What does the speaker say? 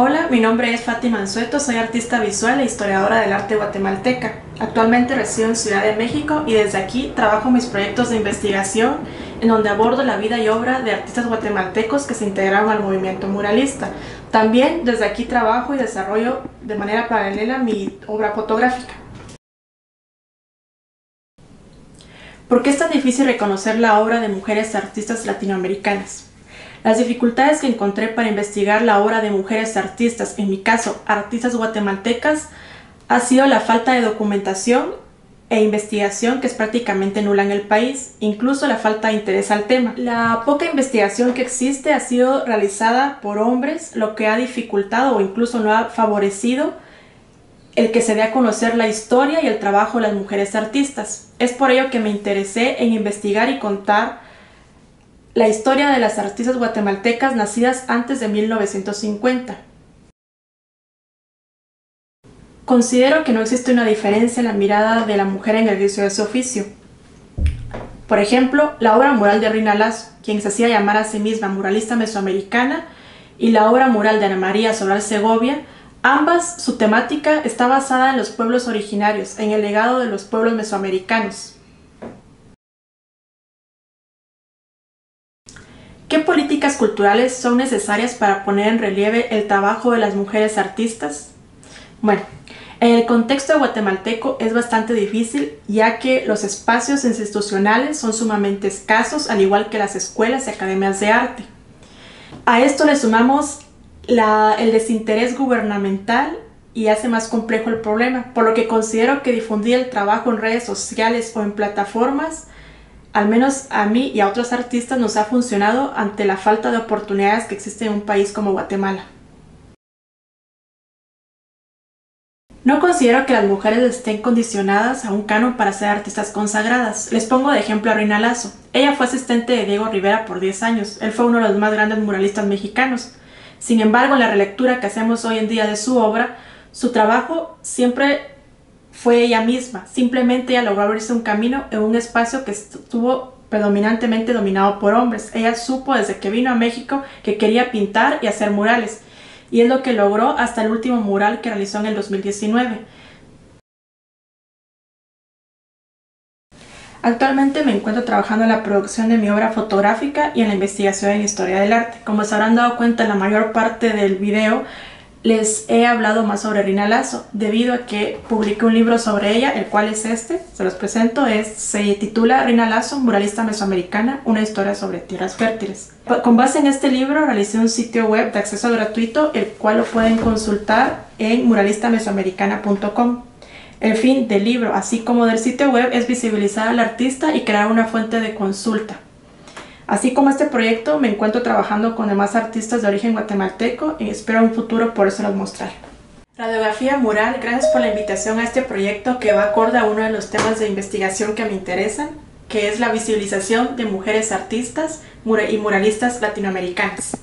Hola, mi nombre es Fátima Anzueto, soy artista visual e historiadora del arte guatemalteca. Actualmente resido en Ciudad de México y desde aquí trabajo mis proyectos de investigación en donde abordo la vida y obra de artistas guatemaltecos que se integraron al movimiento muralista. También desde aquí trabajo y desarrollo de manera paralela mi obra fotográfica. ¿Por qué es tan difícil reconocer la obra de mujeres artistas latinoamericanas? Las dificultades que encontré para investigar la obra de mujeres artistas, en mi caso artistas guatemaltecas, ha sido la falta de documentación e investigación que es prácticamente nula en el país, incluso la falta de interés al tema. La poca investigación que existe ha sido realizada por hombres, lo que ha dificultado o incluso no ha favorecido el que se dé a conocer la historia y el trabajo de las mujeres artistas. Es por ello que me interesé en investigar y contar la historia de las artistas guatemaltecas nacidas antes de 1950. Considero que no existe una diferencia en la mirada de la mujer en el ejercicio de su oficio. Por ejemplo, la obra mural de Rina Lazo, quien se hacía llamar a sí misma muralista mesoamericana, y la obra mural de Ana María Solar Segovia, ambas su temática está basada en los pueblos originarios, en el legado de los pueblos mesoamericanos. ¿Qué políticas culturales son necesarias para poner en relieve el trabajo de las mujeres artistas? Bueno, en el contexto guatemalteco es bastante difícil ya que los espacios institucionales son sumamente escasos, al igual que las escuelas y academias de arte. A esto le sumamos el desinterés gubernamental y hace más complejo el problema, por lo que considero que difundir el trabajo en redes sociales o en plataformas al menos a mí y a otros artistas nos ha funcionado ante la falta de oportunidades que existe en un país como Guatemala. No considero que las mujeres estén condicionadas a un canon para ser artistas consagradas. Les pongo de ejemplo a Reina Lazo. Ella fue asistente de Diego Rivera por 10 años. Él fue uno de los más grandes muralistas mexicanos. Sin embargo, en la relectura que hacemos hoy en día de su obra, su trabajo siempre fue ella misma. Simplemente ella logró abrirse un camino en un espacio que estuvo predominantemente dominado por hombres. Ella supo desde que vino a México que quería pintar y hacer murales. Y es lo que logró hasta el último mural que realizó en el 2019. Actualmente me encuentro trabajando en la producción de mi obra fotográfica y en la investigación en historia del arte. Como se habrán dado cuenta en la mayor parte del video, les he hablado más sobre Rina Lazo, debido a que publiqué un libro sobre ella, el cual es este, se los presento, es, se titula Rina Lazo, muralista mesoamericana, una historia sobre tierras fértiles. Con base en este libro realicé un sitio web de acceso gratuito, el cual lo pueden consultar en muralistamesoamericana.com. El fin del libro, así como del sitio web, es visibilizar al artista y crear una fuente de consulta. Así como este proyecto, me encuentro trabajando con demás artistas de origen guatemalteco y espero un futuro por eso los mostrar. Radiografía Mural, gracias por la invitación a este proyecto que va acorde a uno de los temas de investigación que me interesan, que es la visibilización de mujeres artistas y muralistas latinoamericanas.